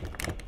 Do you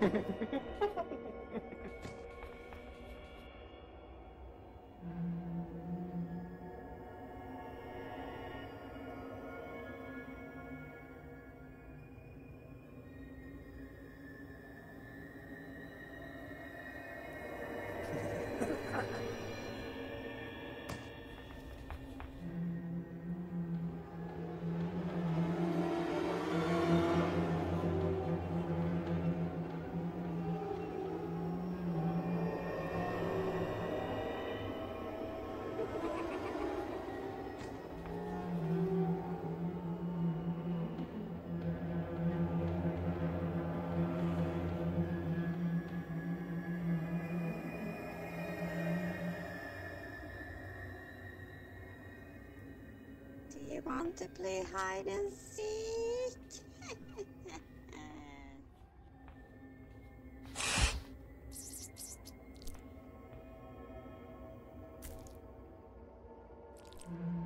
Ha ha ha ha ha! You want to play hide and seek? Where